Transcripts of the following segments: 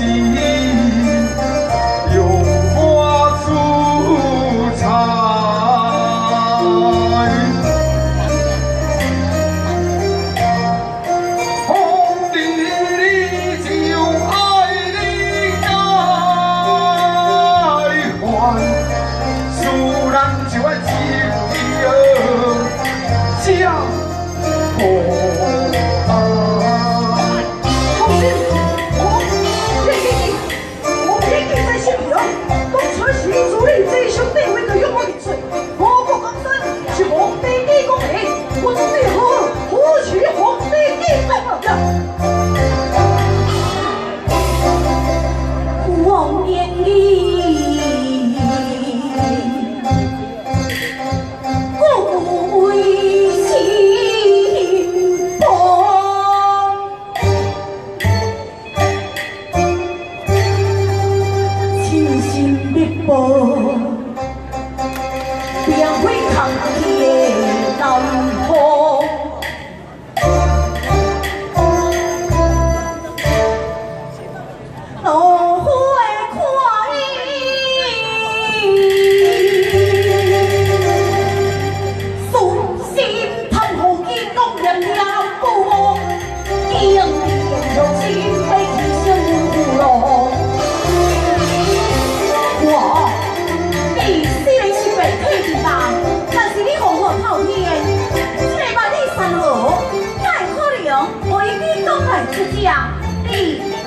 see 红颜易老我无以心报此心必报便会长夜难你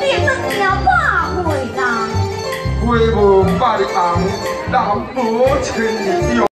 你当了百岁人，花无百日红，人无千年。